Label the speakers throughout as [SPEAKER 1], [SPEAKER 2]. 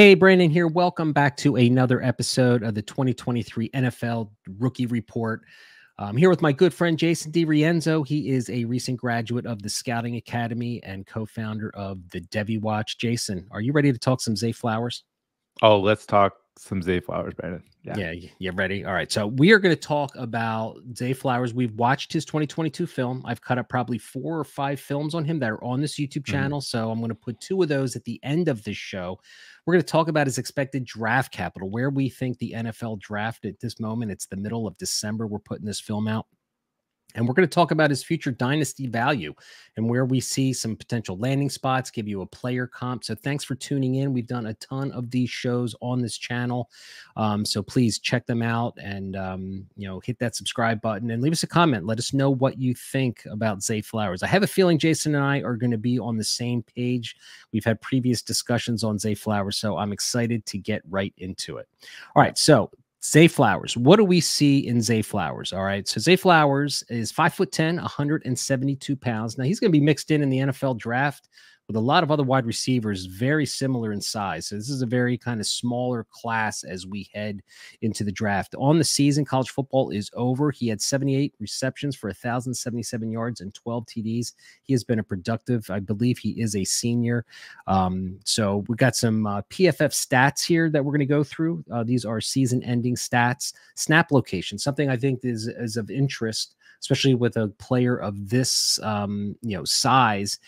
[SPEAKER 1] Hey, Brandon here. Welcome back to another episode of the 2023 NFL Rookie Report. I'm here with my good friend Jason DiRienzo. He is a recent graduate of the Scouting Academy and co-founder of the Devy Watch. Jason, are you ready to talk some Zay Flowers?
[SPEAKER 2] Oh, let's talk some Zay Flowers, Brandon.
[SPEAKER 1] Yeah. yeah, you ready? All right. So we are going to talk about Zay Flowers. We've watched his 2022 film. I've cut up probably four or five films on him that are on this YouTube mm-hmm. channel. Mm-hmm. So I'm going to put two of those at the end of this show. We're going to talk about his expected draft capital, where we think the NFL draft at this moment. It's the middle of December. We're putting this film out. And we're going to talk about his future dynasty value and where we see some potential landing spots, give you a player comp. So thanks for tuning in. We've done a ton of these shows on this channel. Um, so please check them out and, um, you know, hit that subscribe button and leave us a comment. Let us know what you think about Zay Flowers. I have a feeling Jason and I are going to be on the same page. We've had previous discussions on Zay Flowers, so I'm excited to get right into it. All right. So Zay Flowers. What do we see in Zay Flowers? All right. So Zay Flowers is five foot 10, 172 pounds. Now he's going to be mixed in in the NFL draft with a lot of other wide receivers very similar in size. So this is a very kind of smaller class as we head into the draft. On the season, college football is over. He had 78 receptions for 1,077 yards and 12 TDs. He has been a productive, I believe he is a senior. Um, so we've got some uh, PFF stats here that we're going to go through. Uh, these are season ending stats, snap location, something I think is, is of interest especially with a player of this um, you know size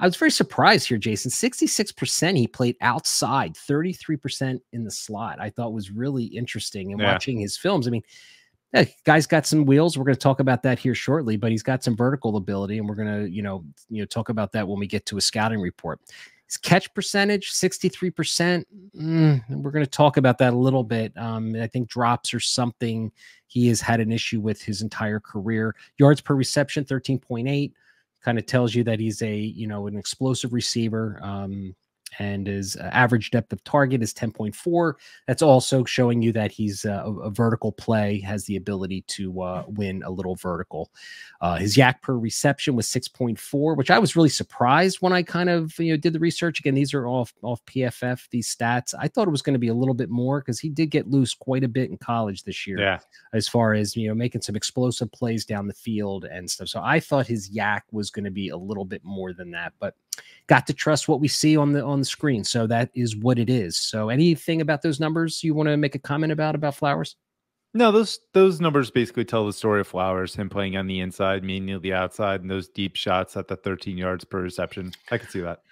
[SPEAKER 1] I was very surprised here, Jason. 66% he played outside, 33% in the slot. I thought was really interesting. And yeah. watching his films, I mean, yeah, guy's got some wheels. We're going to talk about that here shortly, but he's got some vertical ability, and we're going to, you know, you know, talk about that when we get to a scouting report. His catch percentage, 63%. Mm, we're going to talk about that a little bit. Um, I think drops are something he has had an issue with his entire career. Yards per reception, 13.8 kind of tells you that he's a you know an explosive receiver. Um, and his uh, average depth of target is 10.4. That's also showing you that he's uh, a, a, vertical play, has the ability to uh, win a little vertical. Uh, his YAC per reception was 6.4, which I was really surprised when I kind of you know did the research. Again, these are off off PFF these stats. I thought it was going to be a little bit more because he did get loose quite a bit in college this year.
[SPEAKER 2] Yeah,
[SPEAKER 1] as far as you know making some explosive plays down the field and stuff. So I thought his YAC was going to be a little bit more than that, but got to trust what we see on the on the screen. So that is what it is. So anything about those numbers you want to make a comment about about Flowers?
[SPEAKER 2] No, those those numbers basically tell the story of Flowers, him playing on the inside, meaning the outside, and those deep shots at the 13 yards per reception. I can see that.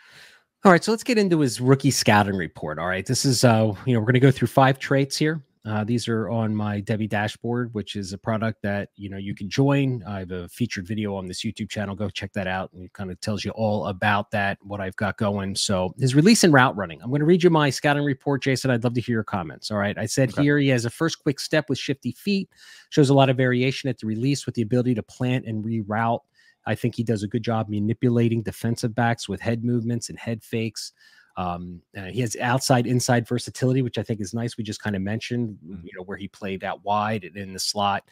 [SPEAKER 1] All right, so let's get into his rookie scouting report. All right, this is uh, you know, we're going to go through five traits here. Uh, these are on my Devy dashboard, which is a product that you know you can join. I have a featured video on this YouTube channel. Go check that out, and it kind of tells you all about that, what I've got going. So his release and route running. I'm going to read you my scouting report, Jason. I'd love to hear your comments. All right, I said okay. here he has a first quick step with shifty feet, shows a lot of variation at the release with the ability to plant and reroute. I think he does a good job manipulating defensive backs with head movements and head fakes. Um, uh, he has outside inside versatility, which I think is nice. We just kind of mentioned, mm-hmm. you know, where he played out wide and in the slot.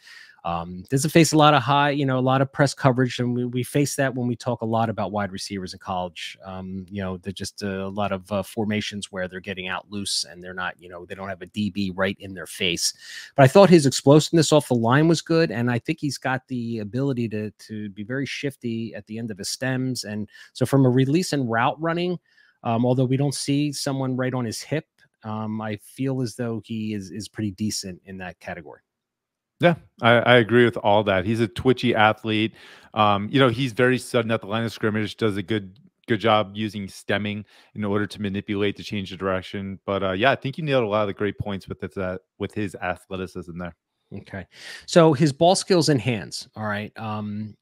[SPEAKER 1] Um, doesn't face a lot of high, you know, a lot of press coverage, and we, we face that when we talk a lot about wide receivers in college. Um, you know, they're just a lot of uh, formations where they're getting out loose and they're not, you know, they don't have a DB right in their face. But I thought his explosiveness off the line was good, and I think he's got the ability to to be very shifty at the end of his stems. And so, from a release and route running. Um, although we don't see someone right on his hip, um, I feel as though he is is pretty decent in that category.
[SPEAKER 2] Yeah, I, I, agree with all that. He's a twitchy athlete. Um, you know, he's very sudden at the line of scrimmage. Does a good good job using stemming in order to manipulate to change the direction. But uh, yeah, I think you nailed a lot of the great points with this, uh, with his athleticism there.
[SPEAKER 1] Okay, so his ball skills and hands. All right. Um,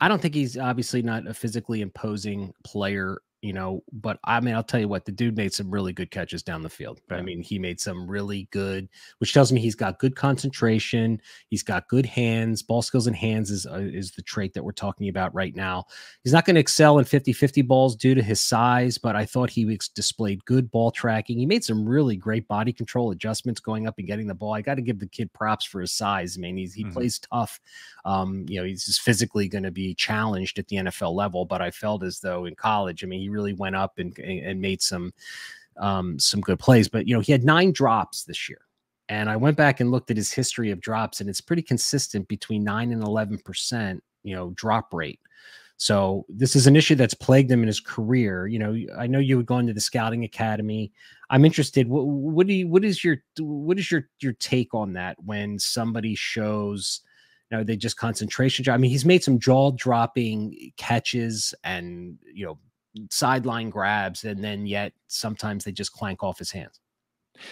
[SPEAKER 1] I don't think he's obviously not a physically imposing player you know, but I mean, I'll tell you what, the dude made some really good catches down the field. Yeah. I mean, he made some really good, which tells me he's got good concentration. He's got good hands. Ball skills and hands is uh, is the trait that we're talking about right now. He's not going to excel in 50-50 balls due to his size, but I thought he displayed good ball tracking. He made some really great body control adjustments going up and getting the ball. I got to give the kid props for his size. I mean, he's, he mm-hmm. plays tough. Um, you know, he's just physically going to be challenged at the NFL level, but I felt as though in college, I mean, he really went up and and made some um, some good plays. But you know, he had nine drops this year, and I went back and looked at his history of drops, and it's pretty consistent between nine and eleven percent. You know, drop rate. So this is an issue that's plagued him in his career. You know, I know you would go into the scouting academy. I'm interested. What, what do you? What is your? What is your your take on that when somebody shows? You know, they just concentration. I mean, he's made some jaw dropping catches and you know sideline grabs, and then yet sometimes they just clank off his hands.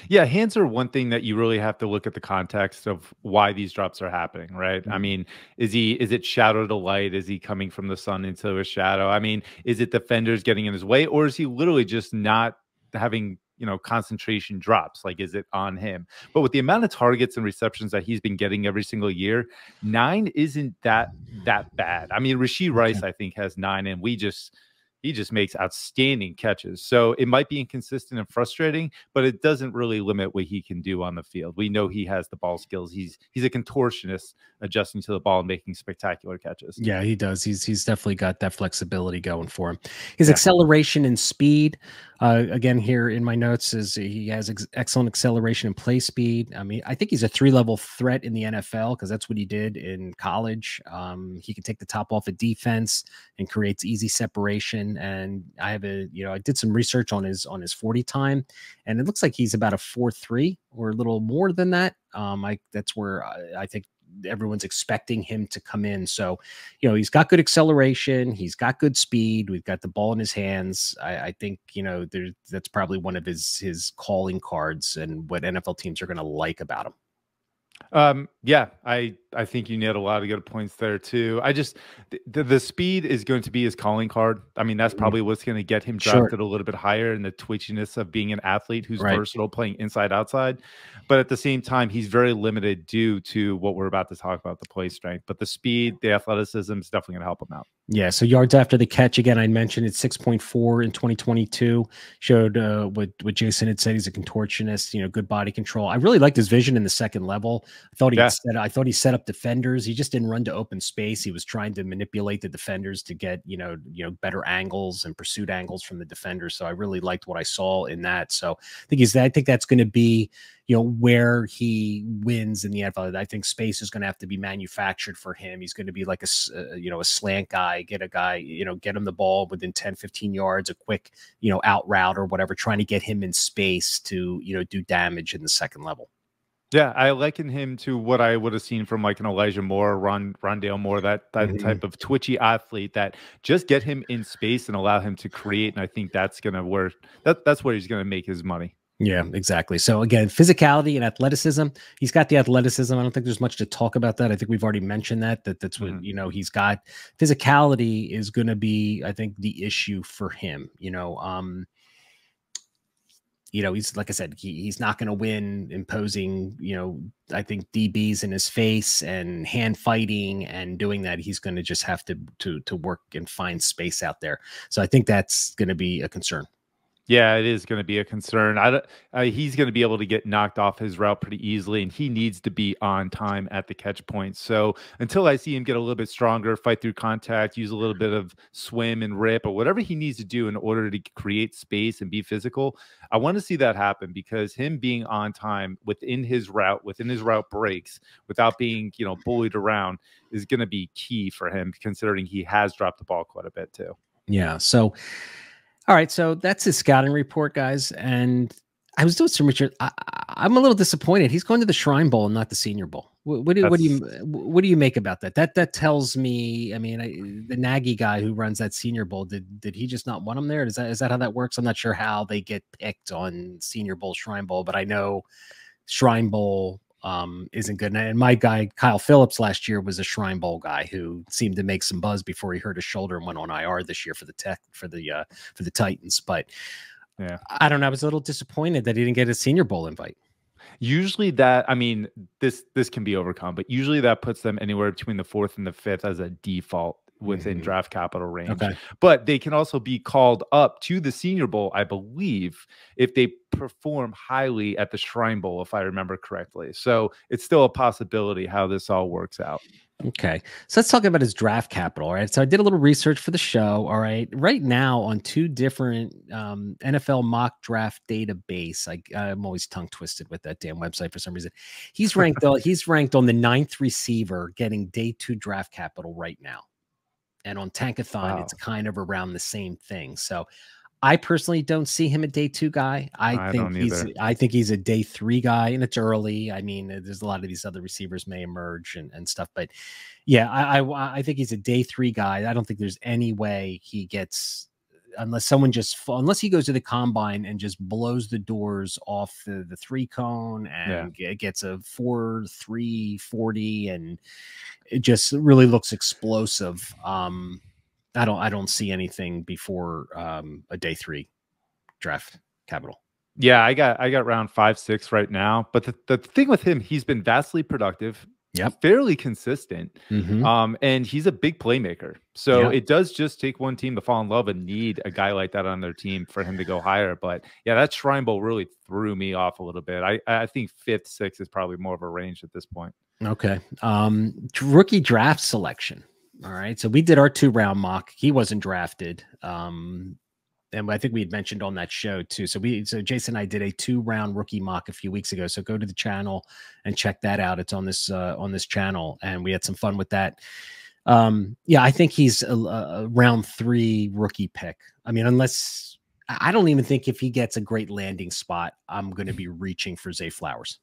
[SPEAKER 2] Yeah, hands are one thing that you really have to look at the context of why these drops are happening, right? Mm-hmm. I mean, is he is it shadow to light? Is he coming from the sun into a shadow? I mean, is it defenders getting in his way, or is he literally just not having you know concentration drops like is it on him but with the amount of targets and receptions that he's been getting every single year nine isn't that that bad i mean Rashee Rice i think has nine and we just he just makes outstanding catches. So it might be inconsistent and frustrating, but it doesn't really limit what he can do on the field. We know he has the ball skills. He's he's a contortionist adjusting to the ball and making spectacular catches.
[SPEAKER 1] Yeah, he does. He's he's definitely got that flexibility going for him. His yeah. acceleration and speed uh, again, here in my notes is he has ex excellent acceleration and play speed. I mean, I think he's a three level threat in the NFL because that's what he did in college. Um, he can take the top off a of defense and creates easy separation. And I have a, you know, I did some research on his on his 40 time, and it looks like he's about a four three or a little more than that. Um, I that's where I, I think everyone's expecting him to come in. So, you know, he's got good acceleration, he's got good speed, we've got the ball in his hands. I, I think you know there that's probably one of his his calling cards and what NFL teams are going to like about him.
[SPEAKER 2] Um, yeah, I I think you nailed a lot of good points there too. I just the, the speed is going to be his calling card. I mean, that's probably what's going to get him drafted sure. a little bit higher and the twitchiness of being an athlete who's right. versatile playing inside outside. But at the same time, he's very limited due to what we're about to talk about the play strength. But the speed, the athleticism is definitely going to help him out.
[SPEAKER 1] Yeah. So yards after the catch again, I mentioned it's 6.4 in 2022. Showed uh, what what Jason had said. He's a contortionist. You know, good body control. I really liked his vision in the second level. I thought he yeah. set. I thought he set up defenders. He just didn't run to open space. He was trying to manipulate the defenders to get you know you know better angles and pursuit angles from the defenders. So I really liked what I saw in that. So I think he's. I think that's going to be you know where he wins in the NFL. I think space is going to have to be manufactured for him. He's going to be like a uh, you know a slant guy, get a guy, you know, get him the ball within 10 15 yards, a quick, you know, out route or whatever, trying to get him in space to, you know, do damage in the second level.
[SPEAKER 2] Yeah, I liken him to what I would have seen from like an Elijah Moore, Ron Rondale Moore, that that mm-hmm. type of twitchy athlete that just get him in space and allow him to create. And I think that's gonna where that that's where he's gonna make his money.
[SPEAKER 1] Yeah, exactly. So again, physicality and athleticism. He's got the athleticism. I don't think there's much to talk about that. I think we've already mentioned that. That that's what mm-hmm. you know. He's got physicality is going to be, I think, the issue for him. You know, um, you know, he's like I said, he, he's not going to win imposing. You know, I think DBs in his face and hand fighting and doing that. He's going to just have to to to work and find space out there. So I think that's going to be a concern.
[SPEAKER 2] Yeah, it is going to be a concern. I, uh, he's going to be able to get knocked off his route pretty easily, and he needs to be on time at the catch point. So until I see him get a little bit stronger, fight through contact, use a little bit of swim and rip, or whatever he needs to do in order to create space and be physical, I want to see that happen because him being on time within his route, within his route breaks, without being you know bullied around, is going to be key for him, considering he has dropped the ball quite a bit too.
[SPEAKER 1] Yeah. So all right, so that's his scouting report, guys. And I was doing some research. I, am a little disappointed. He's going to the Shrine Bowl and not the Senior Bowl. What, what do, what do you what do you make about that? That that tells me. I mean, I, the Nagy guy who runs that Senior Bowl did did he just not want him there? Is that is that how that works? I'm not sure how they get picked on Senior Bowl, Shrine Bowl, but I know Shrine Bowl um, isn't good. And my guy Kyle Philips last year was a Shrine Bowl guy who seemed to make some buzz before he hurt his shoulder and went on IR this year for the tech for the uh, for the Titans. But yeah, I don't know. I was a little disappointed that he didn't get a Senior Bowl invite.
[SPEAKER 2] Usually that I mean this this can be overcome, but usually that puts them anywhere between the fourth and the fifth as a default within
[SPEAKER 1] Mhm.
[SPEAKER 2] draft capital range.
[SPEAKER 1] Okay.
[SPEAKER 2] But they can also be called up to the Senior Bowl, I believe, if they perform highly at the Shrine Bowl, if I remember correctly. So it's still a possibility how this all works out.
[SPEAKER 1] Okay. So let's talk about his draft capital. All right. So I did a little research for the show. All right. Right now on two different um, NFL mock draft database, I, I'm always tongue twisted with that damn website for some reason. He's ranked, on- he's ranked on the ninth receiver getting day two draft capital right now. And on Tankathon, it's kind of around the same thing. So I personally don't see him a day two guy. I,
[SPEAKER 2] I
[SPEAKER 1] think he's. I think he's a day three guy, and it's early. I mean, uh, there's a lot of these other receivers may emerge and, and stuff, but yeah, I, I I think he's a day three guy. I don't think there's any way he gets unless someone just unless he goes to the combine and just blows the doors off the, the three cone and ge- gets a four three forty and it just really looks explosive. Um, I don't I don't see anything before um, a day three draft capital.
[SPEAKER 2] Yeah, I got I got round five, six right now. But the, the thing with him, he's been vastly productive,
[SPEAKER 1] Yep.
[SPEAKER 2] fairly consistent.
[SPEAKER 1] Mhm.
[SPEAKER 2] Um, and he's a big playmaker. So
[SPEAKER 1] Yeah.
[SPEAKER 2] it does just take one team to fall in love and need a guy like that on their team for him to go higher. But yeah, that Shrine Bowl really threw me off a little bit. I I think fifth, sixth is probably more of a range at this point.
[SPEAKER 1] Okay. Um, rookie draft selection. All right. So we did our two round mock. He wasn't drafted. Um, and I think we had mentioned on that show too. So we, so Jason and I did a two round rookie mock a few weeks ago. So go to the channel and check that out. It's on this, uh, on this channel and we had some fun with that. Um, yeah, I think he's a, a round three rookie pick. I mean, unless I don't even think if he gets a great landing spot, I'm going to be reaching for Zay Flowers.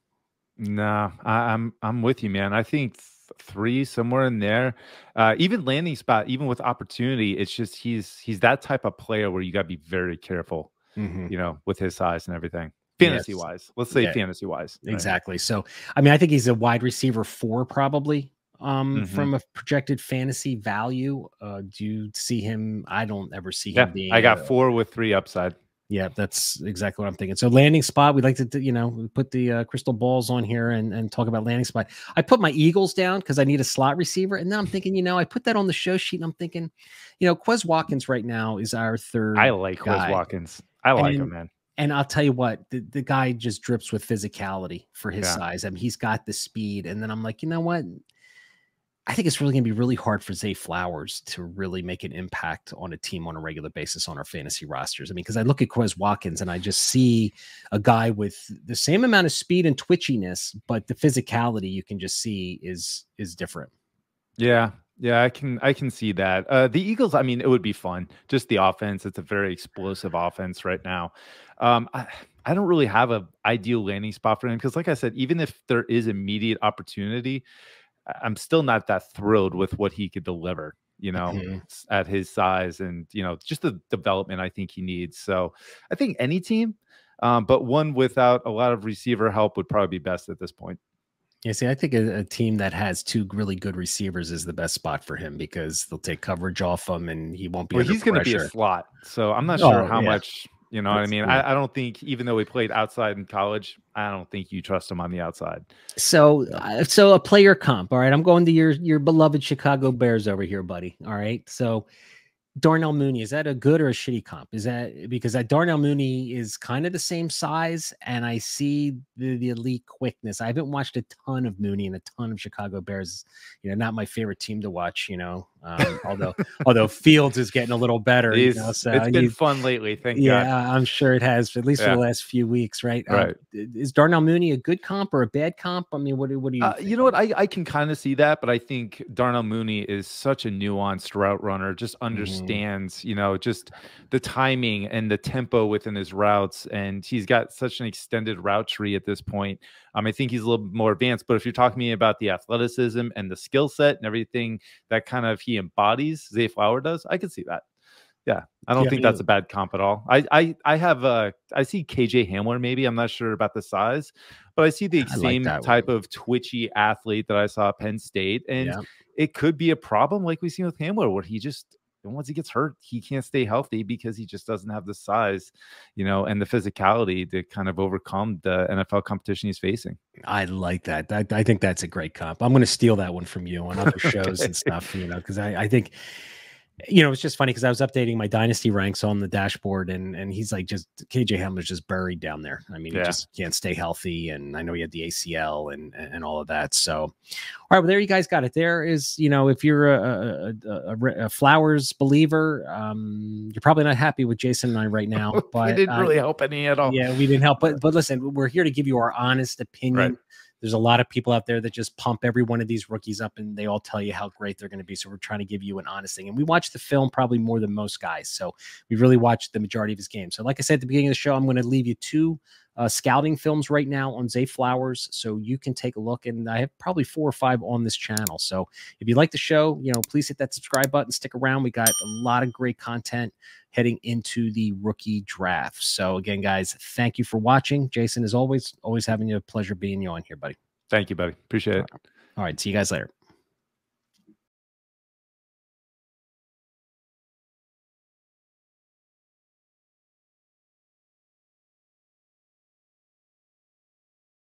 [SPEAKER 2] Nah, I, I'm I'm with you, man. I think th- three somewhere in there. Uh, even landing spot, even with opportunity, it's just he's he's that type of player where you got to be very careful,
[SPEAKER 1] Mhm.
[SPEAKER 2] you know, with his size and everything. Fantasy
[SPEAKER 1] Yes.
[SPEAKER 2] wise, let's say
[SPEAKER 1] Yeah.
[SPEAKER 2] fantasy wise. right?
[SPEAKER 1] Exactly. So, I mean, I think he's a wide receiver four, probably um,
[SPEAKER 2] Mhm.
[SPEAKER 1] from a projected fantasy value. Uh, do you see him? I don't ever see
[SPEAKER 2] Yeah,
[SPEAKER 1] him being.
[SPEAKER 2] I got
[SPEAKER 1] a-
[SPEAKER 2] four with three upside.
[SPEAKER 1] Yeah, that's exactly what I'm thinking. So, landing spot, we'd like to, you know, put the uh, crystal balls on here and, and talk about landing spot. I put my Eagles down because I need a slot receiver. And then I'm thinking, you know, I put that on the show sheet and I'm thinking, you know, Quez Watkins right now is our third.
[SPEAKER 2] I like
[SPEAKER 1] guy.
[SPEAKER 2] Watkins. I like
[SPEAKER 1] And-
[SPEAKER 2] him, man.
[SPEAKER 1] And I'll tell you what, the, the guy just drips with physicality for his
[SPEAKER 2] Yeah.
[SPEAKER 1] size. I mean, he's got the speed. And then I'm like, you know what? I think it's really going to be really hard for Zay Flowers to really make an impact on a team on a regular basis on our fantasy rosters. I mean, because I look at Quez Watkins and I just see a guy with the same amount of speed and twitchiness, but the physicality you can just see is is different.
[SPEAKER 2] Yeah, yeah, I can I can see that. Uh, the Eagles, I mean, it would be fun. Just the offense. It's a very explosive offense right now. Um, I, I don't really have a ideal landing spot for him because, like I said, even if there is immediate opportunity, I'm still not that thrilled with what he could deliver. You know,
[SPEAKER 1] Mhm.
[SPEAKER 2] at his size and you know just the development I think he needs. So I think any team, um, but one without a lot of receiver help would probably be best at this point.
[SPEAKER 1] Yeah, see, I think a, a team that has two really good receivers is the best spot for him because they'll take coverage off him and he won't be.
[SPEAKER 2] Well, he's going to be a slot, so I'm not
[SPEAKER 1] Oh,
[SPEAKER 2] sure how
[SPEAKER 1] yeah.
[SPEAKER 2] much. You know what I mean? I, I don't think, even though we played outside in college, I don't think you trust him on the outside.
[SPEAKER 1] So, uh, so a player comp. All right, I'm going to your your beloved Chicago Bears over here, buddy. All right, so Darnell Mooney is that a good or a shitty comp? Is that because that Darnell Mooney is kind of the same size, and I see the, the elite quickness. I haven't watched a ton of Mooney and a ton of Chicago Bears. You know, not my favorite team to watch. You know, um, although although Fields is getting a little better. You know, so
[SPEAKER 2] it's been fun lately. Thank God.
[SPEAKER 1] yeah, I'm sure it has, at least for the last few weeks, right? Uh,
[SPEAKER 2] Right.
[SPEAKER 1] is Darnell Mooney a good comp or a bad comp? I mean, what do what do you?
[SPEAKER 2] Uh, you know what? I, I can kind of see that, but I think Darnell Mooney is such a nuanced route runner, just
[SPEAKER 1] Mm-hmm.
[SPEAKER 2] understands, you know, just the timing and the tempo within his routes. And he's got such an extended route tree at this point. Um, I think he's a little bit more advanced. But if you're talking to me about the athleticism and the skill set and everything that kind of he embodies, Zay Flower does, I can see that. Yeah, I don't
[SPEAKER 1] Yeah,
[SPEAKER 2] think that's a bad comp at all. I I I have uh I see KJ Hamler maybe. I'm not sure about the size, but I see the
[SPEAKER 1] I
[SPEAKER 2] same
[SPEAKER 1] that
[SPEAKER 2] type
[SPEAKER 1] one.
[SPEAKER 2] of twitchy athlete that I saw at Penn State, and
[SPEAKER 1] Yeah.
[SPEAKER 2] it could be a problem like we've seen with Hamler, where he just and once he gets hurt, he can't stay healthy because he just doesn't have the size, you know, and the physicality to kind of overcome the NFL competition he's facing.
[SPEAKER 1] I like that. I, I think that's a great comp. I'm going to steal that one from you on other shows
[SPEAKER 2] okay.
[SPEAKER 1] and stuff, you know, because I, I think you know, it's just funny because I was updating my dynasty ranks on the dashboard, and and he's like just KJ Hamler's just buried down there. I mean, yeah. he just can't stay healthy, and I know he had the ACL and and all of that. So, all right, well, there you guys got it. There is, you know, if you're a, a, a, a Flowers believer, um, you're probably not happy with Jason and I right now, but
[SPEAKER 2] we didn't uh, really help any at all.
[SPEAKER 1] Yeah, we didn't help, but but listen, we're here to give you our honest opinion. Right there's a lot of people out there that just pump every one of these rookies up and they all tell you how great they're going to be. So we're trying to give you an honest thing. And we watch the film probably more than most guys. So we really watched the majority of his games. So, like I said at the beginning of the show, I'm going to leave you two uh, scouting films right now on Zay Flowers, so you can take a look. And I have probably four or five on this channel. So if you like the show, you know, please hit that subscribe button, stick around. We got a lot of great content heading into the rookie draft. So again, guys, thank you for watching. Jason, as always, always having a pleasure being you on here, buddy.
[SPEAKER 2] Thank you, buddy. Appreciate it.
[SPEAKER 1] All right. See you guys later.